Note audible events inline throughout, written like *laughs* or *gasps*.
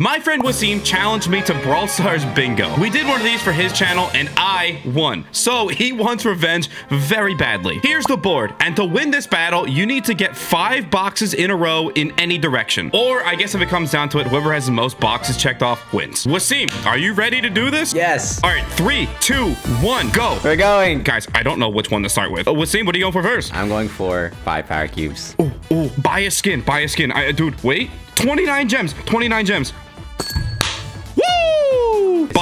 My friend Wasim challenged me to Brawl Stars Bingo. We did one of these for his channel and I won. So he wants revenge very badly. Here's the board. And to win this battle, you need to get five boxes in a row in any direction. Or I guess if it comes down to it, whoever has the most boxes checked off wins. Wasim, are you ready to do this? Yes. All right, three, two, one, go. We're going. Guys, I don't know which one to start with. Uh, Wasim, what are you going for first? I'm going for five power cubes. Oh, oh, buy a skin, buy a skin. I, dude, wait. 29 gems, 29 gems.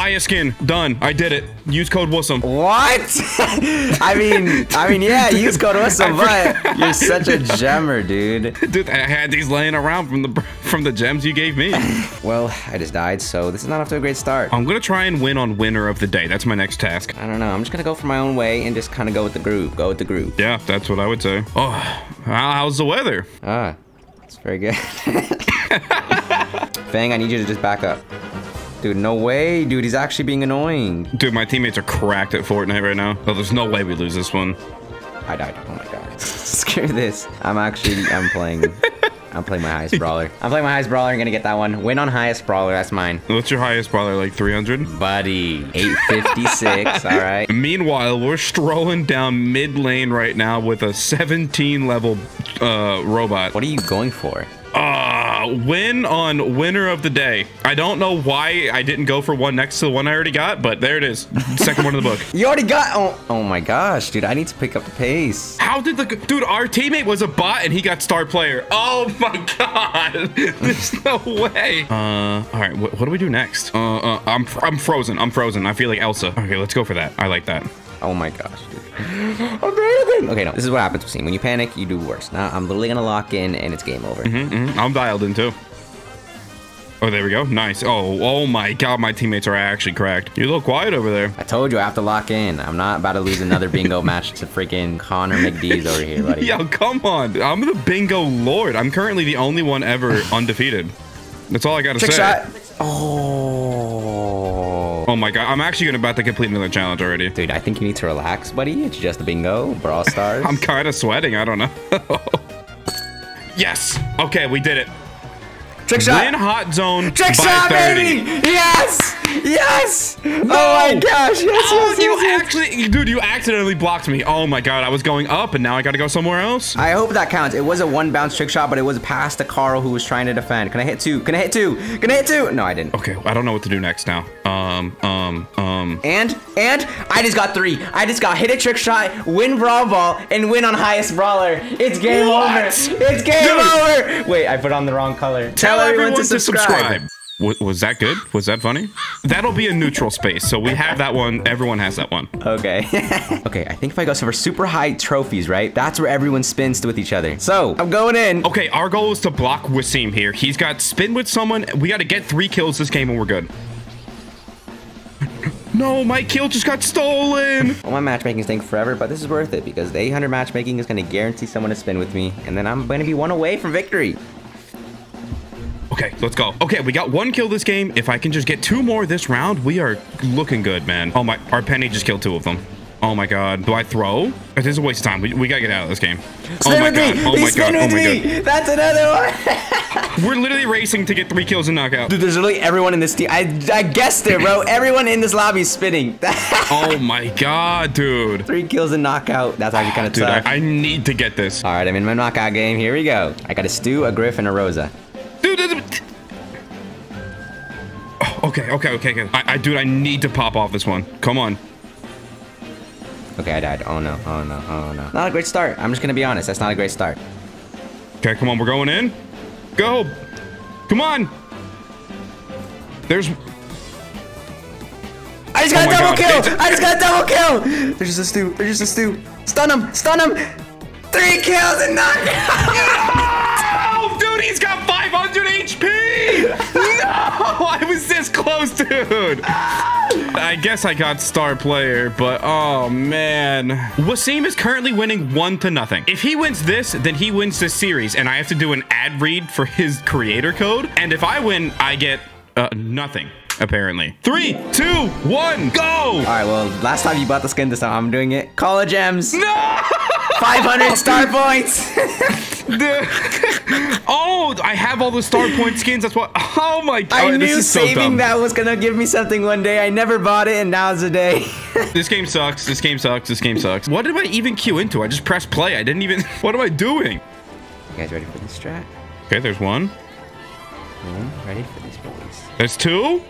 Buy a skin. Done. I did it. Use code WUSSOM. What? *laughs* I mean, I mean, yeah, use code WUSSOM, *laughs* but you're such a gemmer, dude. Dude, I had these laying around from the from the gems you gave me. *laughs* Well, I just died, so this is not off to a great start. I'm gonna try and win on winner of the day. That's my next task. I don't know. I'm just gonna go for my own way and just kind of go with the group. Go with the group. Yeah, that's what I would say. Oh, how's the weather? Ah, it's very good. Fang, I need you to just back up. Dude, no way. Dude, he's actually being annoying. Dude, my teammates are cracked at Fortnite right now. Oh, there's no way we lose this one. I died. Oh my god. *laughs* Screw this. I'm actually, I'm playing. *laughs* I'm playing my highest brawler. I'm playing my highest brawler. I'm gonna get that one. Win on highest brawler. That's mine. What's your highest brawler? Like 300? Buddy. 856. *laughs* all right. Meanwhile, we're strolling down mid lane right now with a 17 level uh, robot. What are you going for? Uh, win on winner of the day. I don't know why I didn't go for one next to the one I already got, but there it is. Second one in the book. *laughs* You already got. Oh, oh my gosh, dude. I need to pick up the pace. How did the dude? Our teammate was a bot and he got star player. Oh my god! *laughs* There's no way. Uh, all right. What, what do we do next? Uh, uh, I'm I'm frozen. I'm frozen. I feel like Elsa. Okay, let's go for that. I like that. Oh my gosh, dude. *gasps* Okay, no. This is what happens, with Wasim. When you panic, you do worse. Now I'm literally gonna lock in, and it's game over. Mm-hmm, I'm dialed in too. Oh, there we go. Nice. Oh, oh my god, my teammates are actually cracked. You're a little quiet over there. I told you I have to lock in. I'm not about to lose another bingo *laughs* match to freaking Connor McDee's over here, buddy. Yo, come on. I'm the bingo lord. I'm currently the only one ever *sighs* undefeated. That's all I gotta Trick say. shot. Oh. Oh my god, I'm actually gonna about to complete another challenge already. Dude, I think you need to relax, buddy. It's just a bingo, Brawl *laughs* Stars. I'm kind of sweating. I don't know. *laughs* yes. Okay, we did it. Trick shot. Win hot zone Trick shot, 30. baby! Yes! Yes! Oh my gosh! Yes, Oh, yes, you yes, yes. actually, dude, you accidentally blocked me. Oh my god, I was going up and now I gotta go somewhere else. I hope that counts. It was a one bounce trick shot, but it was past the Carl who was trying to defend. Can I hit two? Can I hit two? Can I hit two? No, I didn't. Okay, I don't know what to do next now. Um, um, um. And and I just got three. I just got hit a trick shot, win brawl ball, and win on highest brawler. It's game What? over. It's game Dude. over. Wait, I put on the wrong color. Tell everyone to subscribe. Wa- Was that good? Was that funny? That'll be a neutral space. So we have that one. Everyone has that one. Okay. *laughs* okay, I think if I go for super high trophies, right? That's where everyone spins with each other. So I'm going in. Okay, our goal is to block Wasim here. He's got spin with someone. We got to get three kills this game and we're good. *laughs* No, my kill just got stolen. Well, my matchmaking's taking forever, but this is worth it because the 800 matchmaking is going to guarantee someone to spin with me, and then I'm going to be one away from victory. Okay, let's go. Okay, we got one kill this game. If I can just get two more this round, we are looking good, man. Oh my, our penny just killed two of them. Oh my god. Do I throw? This is a waste of time. We, we gotta get out of this game. Oh oh spin oh my with god. me! Oh my god. Oh my me! god. That's another one! *laughs* We're literally racing to get three kills and knockout. Dude, there's literally everyone in this team. I, I guessed it, bro. Everyone in this lobby is spinning. *laughs* Oh my god, dude. Three kills and knockout. That's actually kind of Dude, tough. I, I need to get this. All right, I'm in my knockout game. Here we go. I got a Stu, a Griff, and a Rosa. Okay, okay, okay, okay. I, I, dude, I need to pop off this one. Come on. Okay, I died. Oh no, oh no, oh no. Not a great start. I'm just gonna be honest. That's not a great start. Okay, come on, we're going in. Go. Come on. There's. I just got Oh a double God, kill! *laughs* I just got a double kill! There's just a Stu. There's just a Stu. Stun him! Stun him! Three kills and knockout! *laughs* Oh, dude, he's got 500 HP! No, I was this close, dude. I guess I got star player, but oh man. Wasim is currently winning one to nothing. If he wins this, then he wins this series, and I have to do an ad read for his creator code. And if I win, I get uh, nothing. Apparently. Three, two, one, go! All right, well, last time you bought the skin, this time I'm doing it. Call of gems. No! *laughs* 500 star points. *laughs* Dude. *laughs* oh, I have all the star point skins. That's what. Oh my god. I this knew so saving dumb. that was gonna give me something one day. I never bought it, and now's the day. *laughs* This game sucks. This game sucks. This game sucks. What did I even queue into? I just pressed play. I didn't even. *laughs* What am I doing? you guys ready for this strat? Okay, there's one. Ready for this, boys? There's two.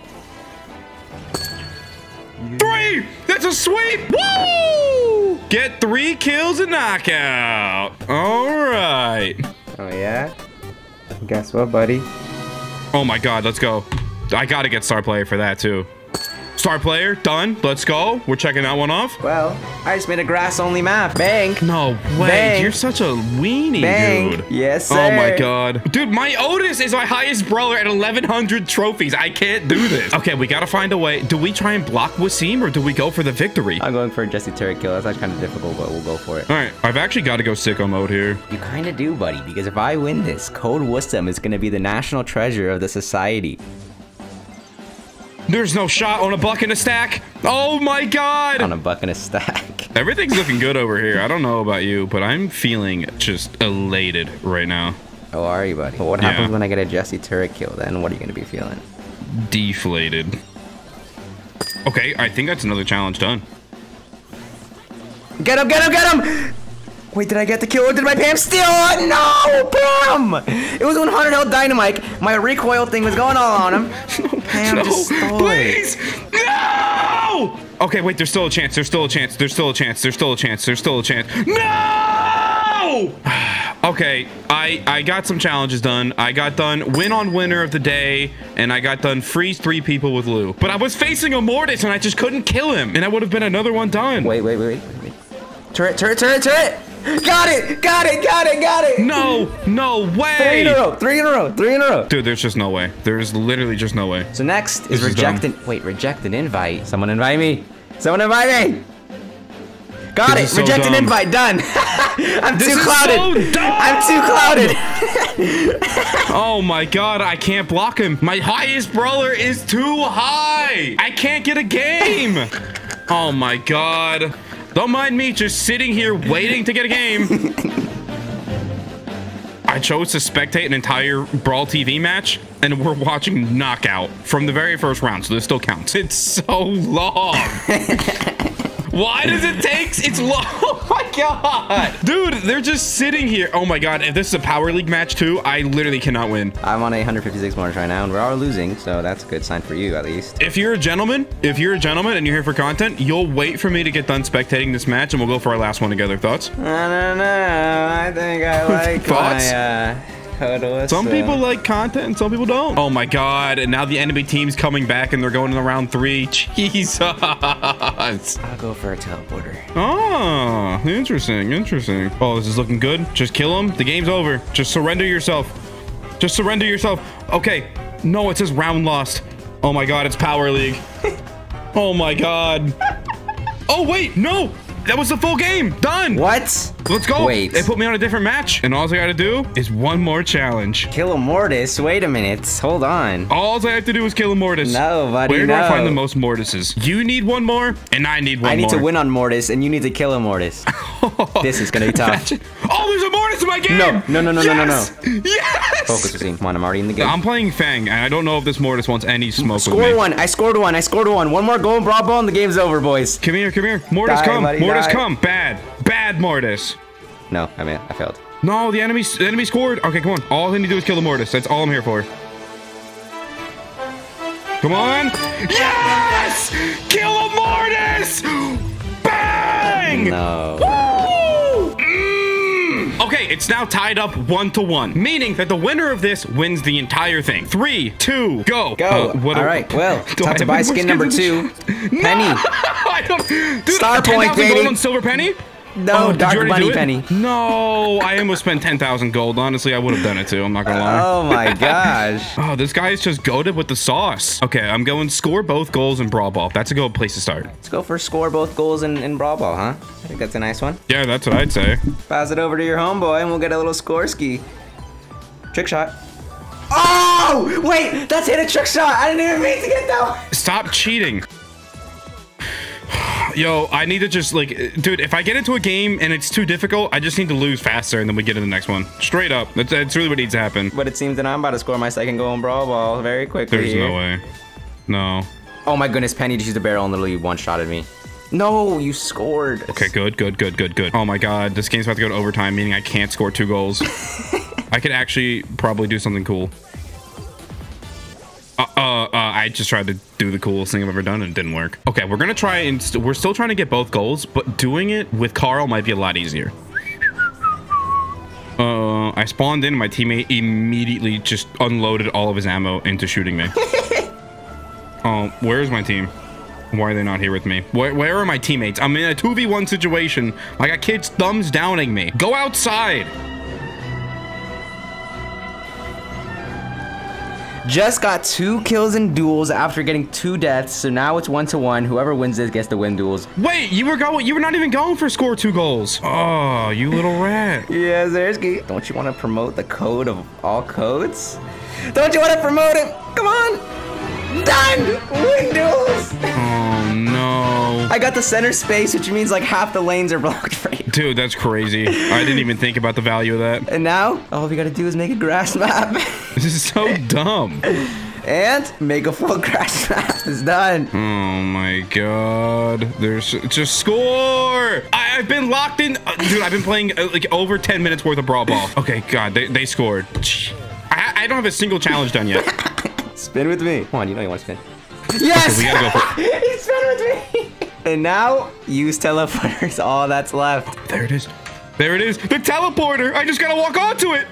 Three! That's a sweep! Woo! Get three kills and knockout. All right. Oh yeah. Guess what, buddy? Oh my god, let's go. I gotta get star player for that too. Star player, done. Let's go. We're checking that one off. Well, I just made a grass-only map. Bang. No way. Bang. You're such a weenie, Bang. dude. Yes, sir. Oh my god. Dude, my Otis is my highest brawler at 1100 trophies. I can't do this. Okay, we gotta find a way. Do we try and block Wasim or do we go for the victory? I'm going for a Jessie turret kill. That's actually kind of difficult, but we'll go for it. All right, I've actually got to go sicko mode here. You kind of do, buddy, because if I win this, Code Wisdom is going to be the national treasure of the society. There's no shot on a buck and a stack. Oh my god. On a buck and a stack. *laughs* Everything's looking good over here. I don't know about you, but I'm feeling just elated right now. How are you, buddy? But what Yeah. happens when I get a Jessie turret kill? Then what are you going to be feeling? Deflated. Okay, I think that's another challenge done. Get him! Get him! Get him! Wait, did I get the kill or did my Pam steal it? No, Pam! It was 100 health dynamite. My recoil thing was going all on him. *laughs* Pam no, just stole it. please! No! Okay, wait, there's still a chance. There's still a chance. There's still a chance. There's still a chance. There's still a chance. No! okay, I I got some challenges done. I got done win on winner of the day, and I got done freeze three people with Lou. But I was facing a Mortis, and I just couldn't kill him, and I would have been another one done. Wait, wait, wait, wait, wait. Turret, turret, turret, turret! Got it! Got it! Got it! Got it! No, no way! Three in a row! Three in a row! Three in a row! Dude, there's just no way. There's literally just no way. So next is This is reject dumb. an wait, reject an invite. Someone invite me. Someone invite me. Got This it. is so reject an invite. Done. *laughs* I'm This too is clouded. I'm too clouded. *laughs* *laughs* Oh my god, I can't block him. My highest brawler is too high. I can't get a game. Oh my god. Don't mind me just sitting here waiting to get a game. I chose to spectate an entire Brawl TV match, and we're watching Knockout from the very first round, so this still counts. It's so long. *laughs* Why does it take? It's long. *laughs* Oh my god, dude! They're just sitting here. Oh my god! If this is a Power League match too, I literally cannot win. I'm on a 156 bonus right now, and we are all losing, so that's a good sign for you at least. If you're a gentleman, if you're a gentleman and you're here for content, you'll wait for me to get done spectating this match, and we'll go for our last one together. Thoughts? I don't know. I think I *laughs* like Thoughts? my uh, Code Some Wisdom. people uh, like content and some people don't. Oh my god! And now the enemy team's coming back, and they're going in round three. *laughs* Jesus! I'll go for a teleporter. Oh, interesting, interesting. Oh, this is looking good. Just kill him. The game's over. Just surrender yourself. Just surrender yourself. Okay. No, it says round lost. Oh my god, it's Power League. *laughs* oh my god. Oh, wait, no. That was the full game. Done. What? Let's go. Wait. They put me on a different match, and all I gotta do is one more challenge. Kill a Mortis. Wait a minute. Hold on. All I have to do is kill a Mortis. No, buddy, Where do I find the most Mortises? You need one more, and I need one I need more. to win on Mortis, and you need to kill a Mortis. *laughs* this is gonna be tough. Oh, there's a Mortis in my game! No, no, no, no, no, no, no. Yes! Yes! Focus, Wasim. Come on, I'm already in the game. I'm playing Fang, and I don't know if this Mortis wants any smoke with Score one. I scored one. I scored one. One more goal, Brawl Ball, and the game's over, boys. Come here, come here. Mortis, Die, come. buddy, Mortis, die. come. Bad. Bad Mortis. No, I mean, I failed. No, the enemy, the enemy scored. Okay, come on. All I need to do is kill the Mortis. That's all I'm here for. Come on. Yes! Kill a Mortis! Bang! No. Mm! Okay, it's now tied up one to one, meaning that the winner of this wins the entire thing. Three, two, go. Go. Uh, All do- right. Well, *laughs* time to buy skin number two. *laughs* Penny. *laughs* No! Dude, Star 10,000 point, gold baby. on silver penny. No, Oh, Dark Bunny? Penny. No, I almost spent 10,000 gold. Honestly, I would have done it too. I'm not gonna lie. Oh my gosh. *laughs* Oh, this guy is just goaded with the sauce. Okay, I'm going score both goals in Brawl Ball. That's a good place to start. Let's go for score both goals in, in Brawl Ball, huh? I think that's a nice one. Yeah, that's what I'd say. Pass it over to your homeboy, and we'll get a little score ski. Trick shot. Oh! Wait, that's hit a trick shot. I didn't even mean to get that one. Stop cheating. Yo, I need to just like, dude, if I get into a game and it's too difficult, I just need to lose faster and then we get in the next one. Straight up. That's, that's really what needs to happen. But it seems that I'm about to score my second goal in Brawl Ball very quickly. There's here. no way. No. Oh my goodness, Penny just used a barrel and literally one-shotted me. No, you scored. Okay, good, good, good, good, good. Oh my god, this game's about to go to overtime, meaning I can't score two goals. *laughs* I could actually probably do something cool. Uh, uh, I just tried to do the coolest thing I've ever done and it didn't work. Okay, we're gonna try and st we're still trying to get both goals, but doing it with Carl might be a lot easier. Uh, I spawned in, my teammate immediately just unloaded all of his ammo into shooting me. *laughs* Oh, where's my team? Why are they not here with me? Where, where are my teammates? I'm in a 2v1 situation. I got kids thumbs downing me. Go outside. Just got two kills in duels after getting two deaths, so now it's one to one. Whoever wins this gets to win duels. Wait, you were going. You were not even going for score two goals. Oh, you little rat. *laughs* Yeah, Zersky. Don't you want to promote the code of all codes? Don't you want to promote it? Come on. Done. Win duels. Oh no. I got the center space, which means like half the lanes are *laughs* blocked you. Dude, that's crazy. I didn't even think about the value of that. And now, all we gotta do is make a grass map. *laughs* This is so dumb. and make a full *laughs* grass map. It's done. Oh my god. There's just score. I, I've been locked in. uh, dude, I've been playing uh, like over 10 minutes worth of Brawl Ball. Okay, god, they, they scored. I, I don't have a single challenge done yet. Spin with me. Come on, you know you want to spin. *laughs* Yes! we gotta go for *laughs* he spin with me. *laughs* and now, use teleporters. All that's left. There it is. There it is. The teleporter. I just gotta walk onto it.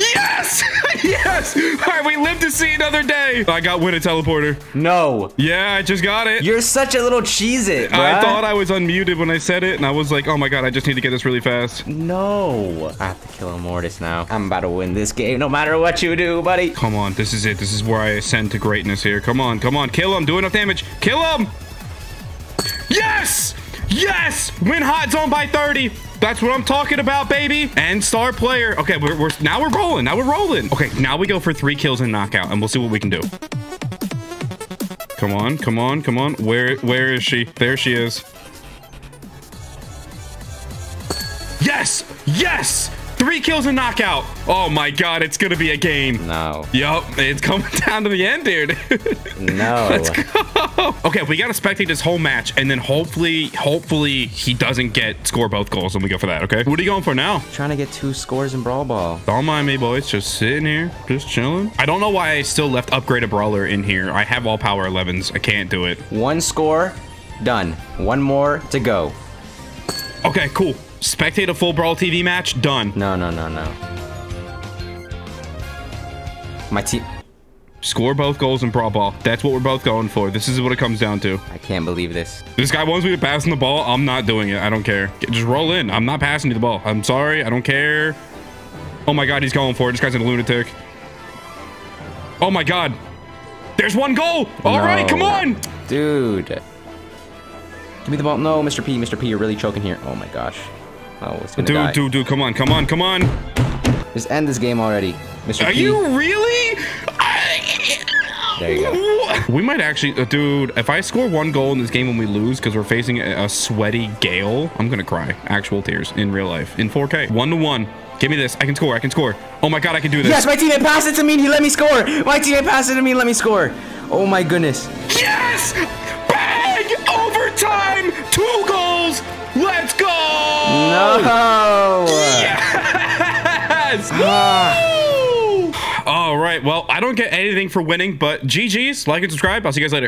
Yes! *laughs* yes! All right, we live to see another day. I got win a teleporter. No. Yeah, I just got it. You're such a little cheese it, I thought I was unmuted when I said it, and I was like, oh my god, I just need to get this really fast. No. I have to kill a Mortis now. I'm about to win this game no matter what you do, buddy. Come on, this is it. This is where I ascend to greatness here. Come on, come on. Kill him. Do enough damage. Kill him! Yes! Yes! Win hot zone by 30. That's what I'm talking about, baby. And star player. Okay, we're, we're now we're rolling. Now we're rolling. Okay, now we go for three kills and knockout, and we'll see what we can do. Come on, come on, come on. Where where is she? There she is. Yes! Yes! Three kills and knockout. Oh my god, it's gonna be a game. No. Yup, it's coming *laughs* down to the end, dude. *laughs* No. Let's go. Okay, we gotta spectate this whole match, and then hopefully, hopefully he doesn't get score both goals, and we go for that. Okay. What are you going for now? Trying to get two scores in Brawl Ball. Don't mind me, boys. Just sitting here, just chilling. I don't know why I still left upgraded brawler in here. I have all power 11s. I can't do it. One score, done. One more to go. Okay, cool. Spectate a full brawl TV match. Done. No, no, no, no. My team. Score both goals in brawl ball. That's what we're both going for. This is what it comes down to. I can't believe this. This guy wants me to pass him the ball. I'm not doing it. I don't care. Just roll in. I'm not passing you the ball. I'm sorry. I don't care. Oh my god, he's going for it. This guy's a lunatic. Oh my god. There's one goal. All right, No. come on. Dude. Give me the ball. No, Mr. P. Mr. P, you're really choking here. Oh my gosh. Oh, it's gonna Dude, die. dude, dude, come on, come on, come on. Just end this game already. Mr. Are P. you really? There you go. *laughs* We might actually, uh, dude, if I score one goal in this game when we lose because we're facing a, a sweaty Gale, I'm gonna cry. Actual tears in real life. In 4K. One to one. Give me this. I can score. I can score. Oh my god, I can do this. Yes, my teammate passed it to me and he let me score. My teammate passed it to me and let me score. Oh my goodness. Yes! Bang! Overtime! Two goals! Let's go! No. Yes! *laughs* Ah. All right. Well, I don't get anything for winning, but GG's. Like and subscribe. I'll see you guys later.